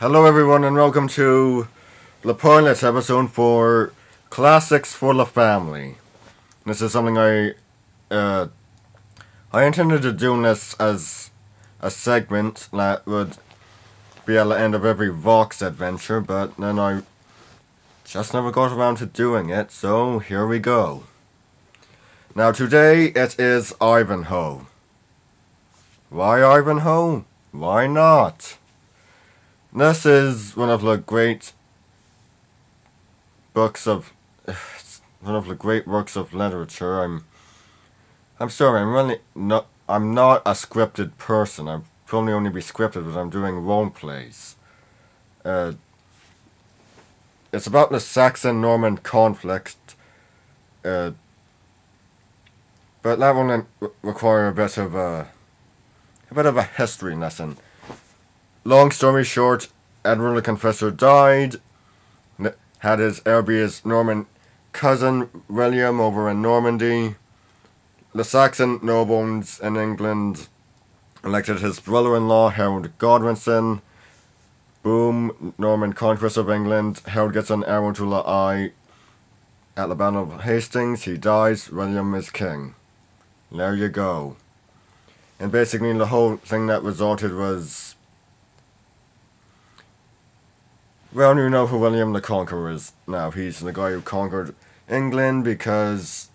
Hello, everyone, and welcome to the pilot episode for Classics for the Family. This is something I uh, I intended to do this as a segment that would be at the end of every Vox adventure, but then I just never got around to doing it, so here we go. Now, today it is Ivanhoe. Why Ivanhoe? Why not? This is one of the great books of one of the great works of literature. I'm I'm sorry, I'm really not I'm not a scripted person. I probably only be scripted when I'm doing role plays. Uh, it's about the Saxon Norman conflict. Uh, but that will require a bit of a a bit of a history lesson. Long story short, Edward the Confessor died, had his heir be his Norman cousin William over in Normandy. The Saxon nobles in England elected his brother-in-law Harold Godwinson. Boom, Norman conquest of England. Harold gets an arrow to the eye. At the Battle of Hastings, he dies. William is king. There you go. And basically the whole thing that resulted was Well, you know who William the Conqueror is now. He's the guy who conquered England because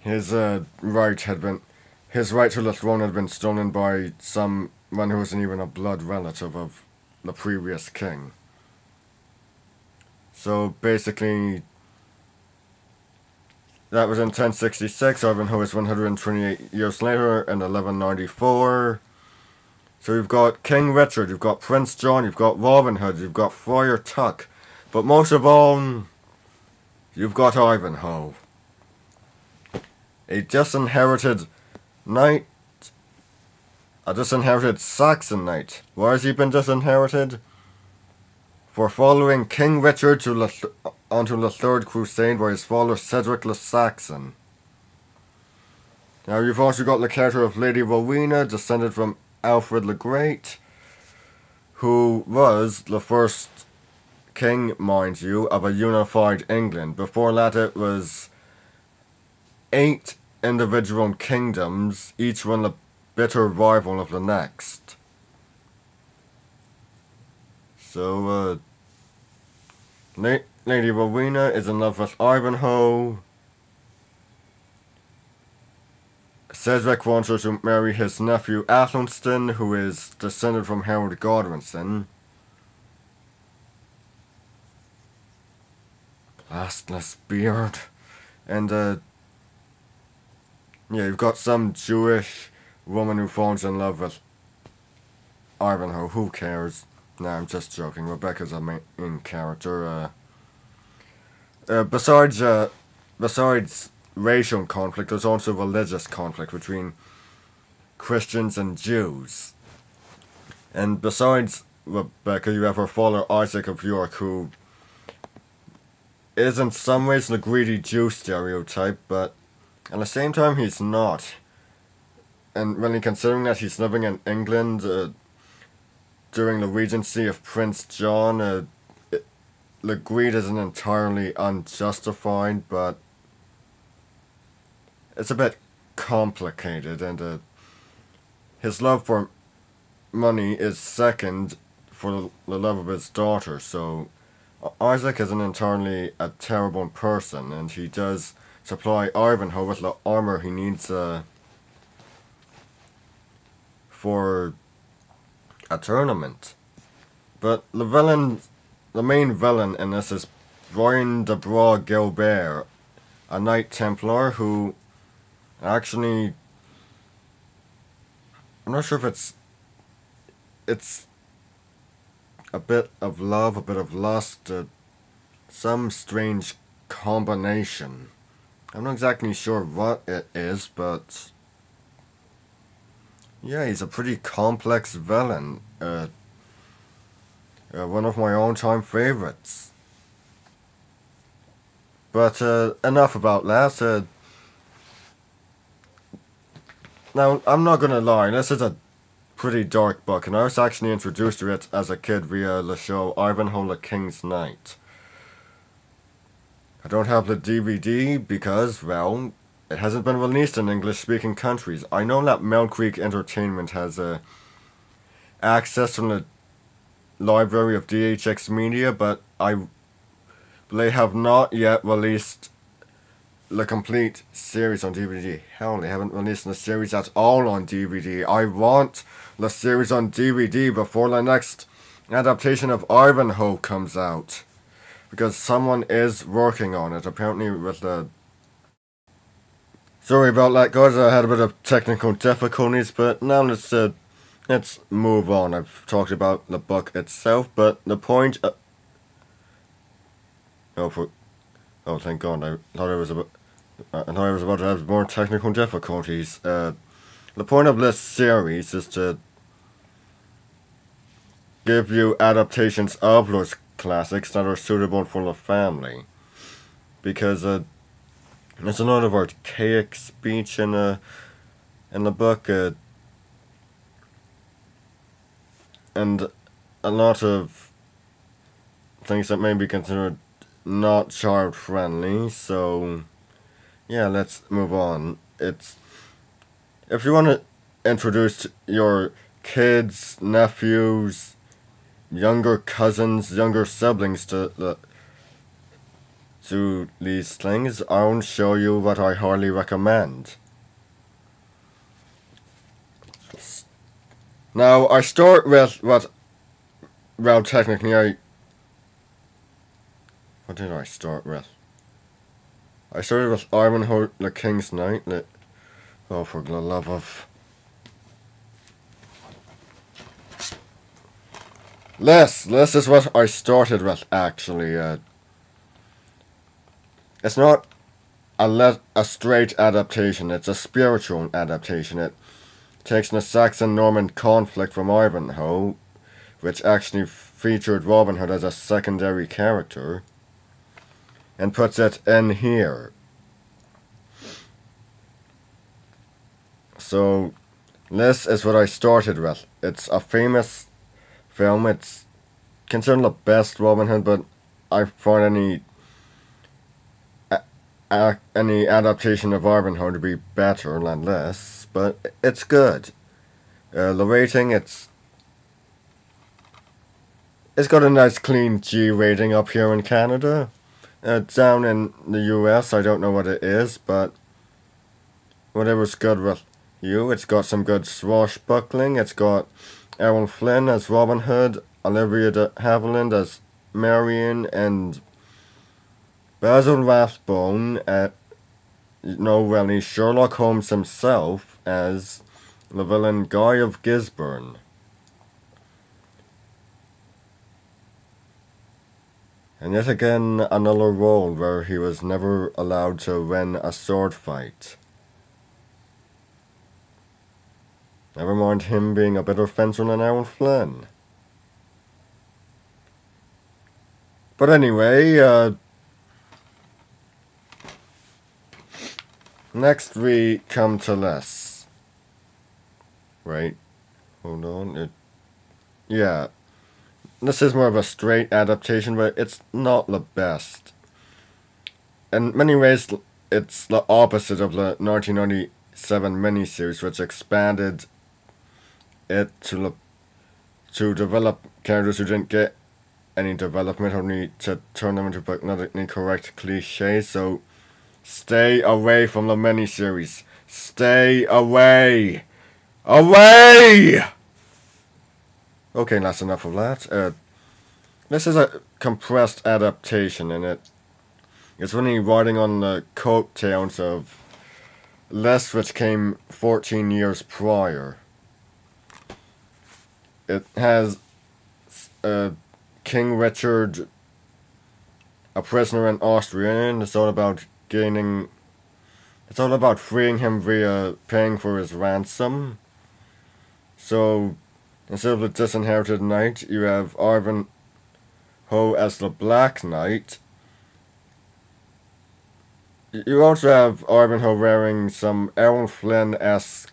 his uh, right had been his right to the throne had been stolen by someone who wasn't even a blood relative of the previous king. So basically, that was in 1066. Ivanhoe is 128 years later in 1194. So you've got King Richard, you've got Prince John, you've got Robin Hood, you've got Friar Tuck. But most of all, you've got Ivanhoe. A disinherited knight. Uh, A disinherited Saxon knight. Why has he been disinherited? For following King Richard to the uh, onto the Third Crusade by his father Cedric the Saxon. Now you've also got the character of Lady Rowena, descended from Alfred the Great, who was the first king, mind you, of a unified England. Before that, it was eight individual kingdoms, each one a bitter rival of the next. So, uh, La Lady Rowena is in love with Ivanhoe. Cedric wants her to marry his nephew Athelstan, who is descended from Harold Godwinson. Blastless beard. And, uh, yeah, you've got some Jewish woman who falls in love with Ivanhoe. Who cares? Nah, I'm just joking. Rebecca's a main character. Uh, uh, besides, uh, besides racial conflict, there's also religious conflict between Christians and Jews. And besides Rebecca, you have her father Isaac of York, who is in some ways the greedy Jew stereotype, but at the same time he's not. And really considering that he's living in England uh, during the regency of Prince John, uh, it, the greed isn't entirely unjustified, but it's a bit complicated, and uh, his love for money is second for the love of his daughter. So Isaac isn't entirely a terrible person, and he does supply Ivanhoe with the armor he needs uh, for a tournament. But the villain, the main villain in this is Brian de Bois Guilbert, a Knight Templar who Actually, I'm not sure if it's it's a bit of love, a bit of lust, uh, some strange combination. I'm not exactly sure what it is, but yeah, he's a pretty complex villain. Uh, uh, one of my all-time favorites. But uh, enough about that. Uh, now, I'm not gonna lie, this is a pretty dark book, and I was actually introduced to it as a kid via the show Ivanhoe the King's Knight. I don't have the DVD because, well, it hasn't been released in English-speaking countries. I know that Mill Creek Entertainment has uh, access from the library of DHX Media, but I they have not yet released the complete series on DVD. Hell, they haven't released the series at all on DVD. I want the series on DVD before the next adaptation of Ivanhoe comes out. Because someone is working on it, apparently with the... Sorry about that guys, I had a bit of technical difficulties, but now let's, uh, let's move on. I've talked about the book itself, but the point... Uh, oh, for... Oh, thank God, I thought it was. I thought I was about to have more technical difficulties. Uh, the point of this series is to give you adaptations of those classics that are suitable for the family. Because uh, a lot of archaic speech in, uh, in the book, uh, and a lot of things that may be considered not child friendly, so yeah, let's move on. It's if you want to introduce your kids, nephews, younger cousins, younger siblings to the to these things, I won't show you what I highly recommend. Now, I start with what, well, technically I, what did I start with? I started with Ivanhoe the King's Knight. oh, for the love of... This, this is what I started with, actually. Uh, it's not a, le a straight adaptation, it's a spiritual adaptation. It takes the Saxon-Norman conflict from Ivanhoe, which actually featured Robin Hood as a secondary character, and puts it in here. So, this is what I started with. It's a famous film. It's considered the best Robin Hood, but I find any any adaptation of Robin Hood to be better than this. But it's good. Uh, the rating, it's it's got a nice clean G rating up here in Canada. Uh, down in the US, I don't know what it is, but whatever's good with you, it's got some good swashbuckling. It's got Errol Flynn as Robin Hood, Olivia de Havilland as Marian, and Basil Rathbone at no really Sherlock Holmes himself as the villain Guy of Gisborne. And yet again, another role where he was never allowed to win a sword fight. Never mind him being a better fencer than Errol Flynn. But anyway, uh, next we come to less. Right? Hold on. It, yeah, this is more of a straight adaptation, but it's not the best. In many ways, it's the opposite of the 1997 miniseries, which expanded it to the, to develop characters who didn't get any development need to turn them into politically correct cliches. So, stay away from the miniseries. Stay away! Away! Okay, that's enough of that. Uh, this is a compressed adaptation, and it it's really riding on the coattails of less which came 14 years prior. It has uh, King Richard, a prisoner in Austria, and it's all about gaining... It's all about freeing him via paying for his ransom. So, Instead of the disinherited knight, you have Arvin Ho as the Black Knight. You also have Ivanhoe wearing some Errol Flynn-esque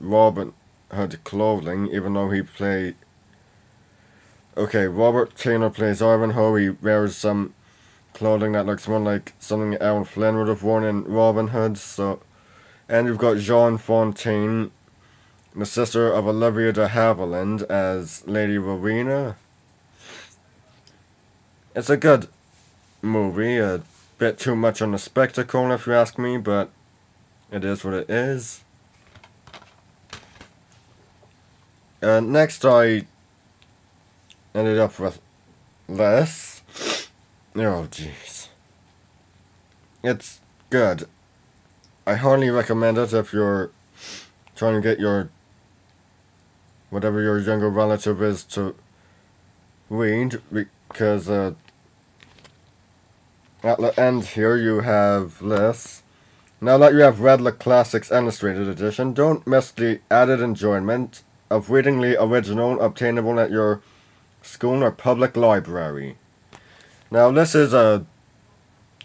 Robin Hood clothing, even though he played. Okay, Robert Taylor plays Ivanhoe. He wears some clothing that looks more like something Errol Flynn would have worn in Robin Hood. So, and you've got Joan Fontaine, the sister of Olivia de Havilland, as Lady Rowena. It's a good movie. A bit too much on the spectacle, if you ask me, but it is what it is. Uh, next, I ended up with this. Oh, jeez. It's good. I hardly recommend it if you're trying to get your whatever your younger relative is to read because uh, at the end here you have this. Now that you have read the Classics Illustrated Edition, don't miss the added enjoyment of reading the original obtainable at your school or public library. Now this is a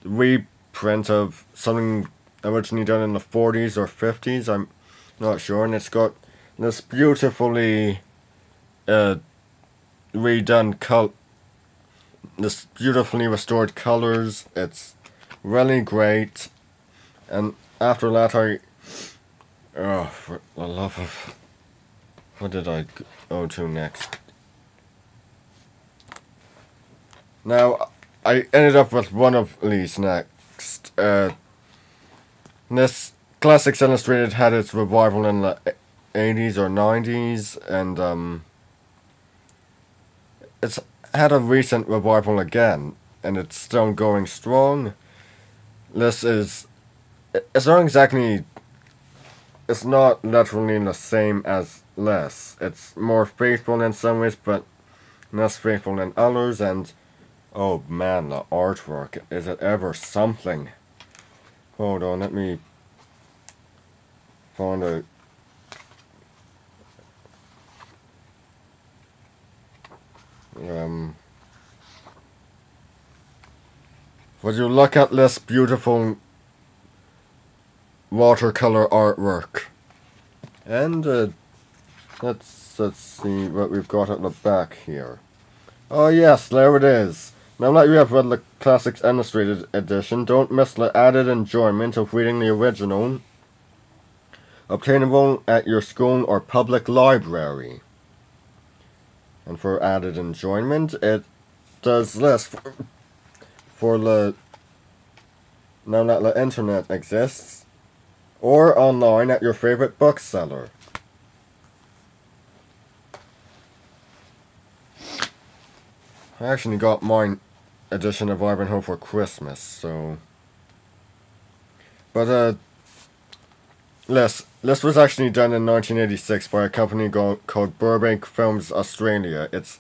reprint of something originally done in the 40s or 50s, I'm not sure, and it's got this beautifully uh, redone col this beautifully restored colors, it's really great, and after that I, oh, for the love of what did I go to next? Now, I ended up with one of these next. Uh, this Classics Illustrated had its revival in the 80s or 90s, and um, it's had a recent revival again, and it's still going strong. This is. It's not exactly. It's not literally the same as less. It's more faithful in some ways, but less faithful in others, and oh man, the artwork, is it ever something? Hold on, let me find a um would you look at this beautiful watercolor artwork and uh, Let's, let's see what we've got at the back here. Oh yes, there it is. Now that you have read the Classics Illustrated Edition, don't miss the added enjoyment of reading the original, obtainable at your school or public library. And for added enjoyment, it does this for, for the now that the internet exists, or online at your favorite bookseller. I actually got my edition of Ivanhoe for Christmas, so... But, uh... This, this was actually done in 1986 by a company called Burbank Films Australia. It's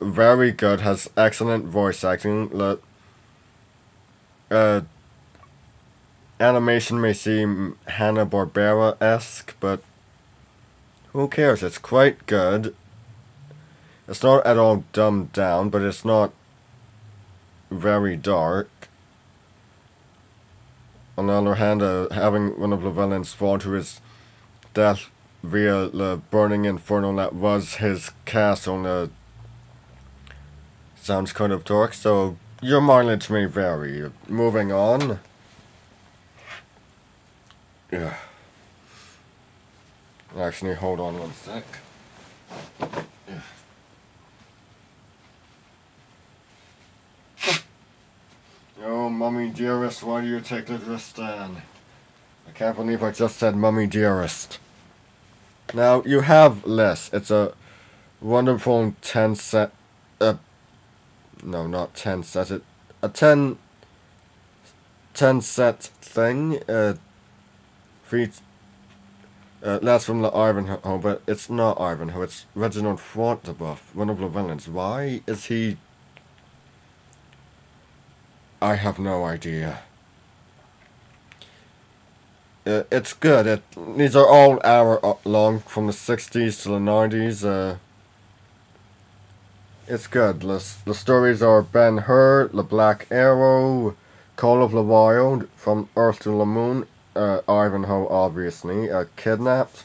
very good, has excellent voice acting. Uh, animation may seem Hanna-Barbera-esque, but who cares? It's quite good. It's not at all dumbed down, but it's not very dark. On the other hand, uh, having one of the villains fall to his death via the burning inferno that was his castle uh, sounds kind of dark, so your mileage may vary. Moving on. Yeah. Actually, hold on one sec. Oh, Mummy Dearest, why do you take the dress down? I can't believe I just said Mummy Dearest. Now, you have less. It's a wonderful 10 set... Uh, no, not 10 set. It, a 10... 10 set thing. Uh, feet... Uh, that's from the Ivanhoe, but it's not Ivanhoe. It's Reginald Front-de-Bœuf, one of the villains. Why is he I have no idea. Uh, it's good. It, these are all hour long from the 60s to the 90s. Uh, it's good. The, the stories are Ben Hur, The Black Arrow, Call of the Wild, From Earth to the Moon, uh, Ivanhoe obviously, uh, Kidnapped,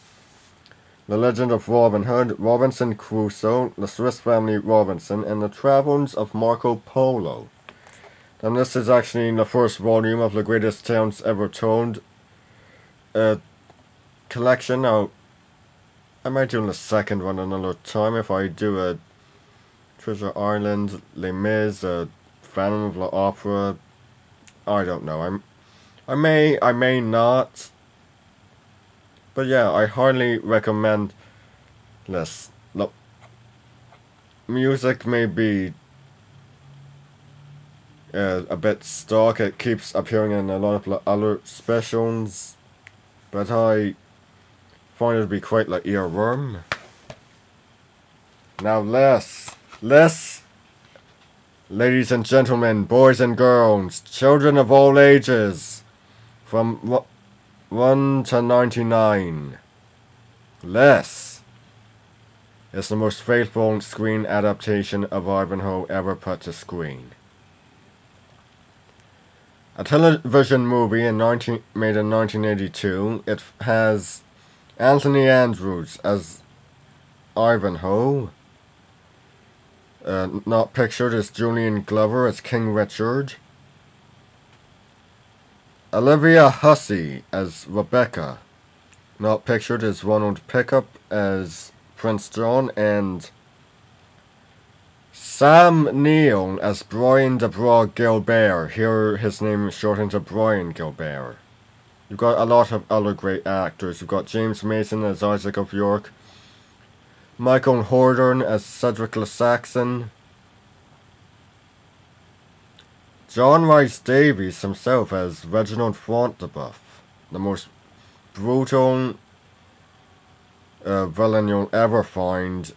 The Legend of Robin Hood, Robinson Crusoe, The Swiss Family Robinson, and The Travels of Marco Polo. And this is actually the first volume of the Greatest Tales Ever Told uh, collection. Now, I might do the second one another time if I do a Treasure Island, Les Mis, uh, Phantom of the Opera. I don't know. I'm, I may, I may not. But yeah, I highly recommend this. Look, music may be uh, a bit stock. It keeps appearing in a lot of other specials, but I find it to be quite like earworm. Now, less, less, ladies and gentlemen, boys and girls, children of all ages, from 1 to 99. Less is the most faithful screen adaptation of Ivanhoe ever put to screen. A television movie in 19, made in 1982, it has Anthony Andrews as Ivanhoe. Uh, not pictured as Julian Glover as King Richard. Olivia Hussey as Rebecca. Not pictured as Ronald Pickup as Prince John and Sam Neill as Brian de Bois Guilbert. Here his name is shortened to Brian Gilbert. You've got a lot of other great actors. You've got James Mason as Isaac of York. Michael Hordern as Cedric Le Saxon. John Rhys-Davies himself as Reginald Front-de-Bœuf, the most brutal uh, villain you'll ever find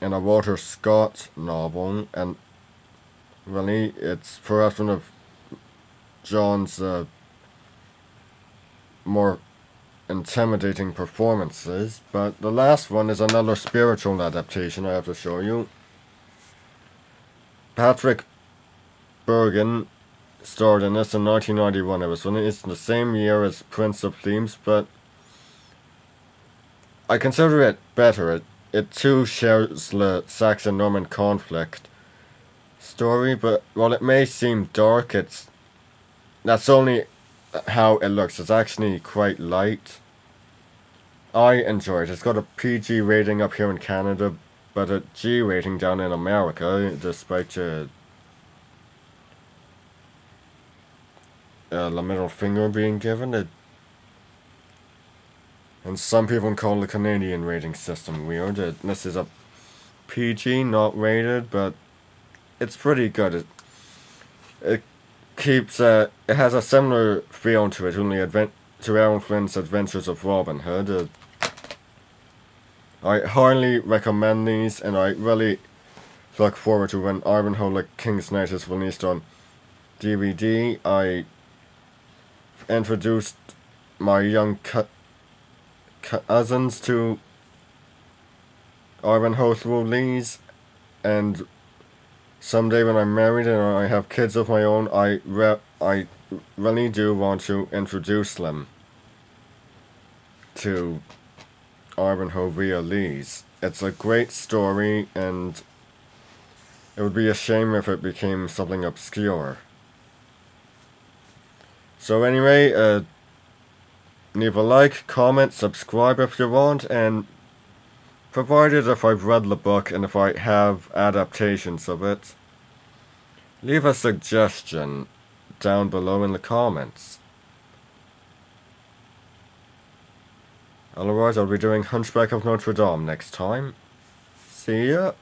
in a Walter Scott novel, and really, it's perhaps one of John's uh, more intimidating performances, but the last one is another spiritual adaptation I have to show you. Patrick Bergin starred in this in 1991. It was it's the same year as Prince of Thieves, but I consider it better. It, it too shares the Saxon-Norman conflict story, but while it may seem dark, it's that's only how it looks. It's actually quite light. I enjoy it. It's got a PG rating up here in Canada, but a G rating down in America, despite uh, the middle finger being given. It, and some people call the Canadian rating system weird. This is a PG, not rated, but it's pretty good. It, it keeps, uh, it has a similar feel to it, only advent to Errol Flynn's Adventures of Robin Hood. Uh, I highly recommend these, and I really look forward to when Ivanhoe the King's Knight is released on DVD. I introduced my young cousins to Ivanhoe Lee's, and someday when I'm married and I have kids of my own, I re I really do want to introduce them to Ivanhoe via Lee's. It's a great story, and it would be a shame if it became something obscure. So anyway, uh, leave a like, comment, subscribe if you want, and provided if I've read the book and if I have adaptations of it, leave a suggestion down below in the comments. Otherwise, I'll be doing Hunchback of Notre Dame next time. See ya!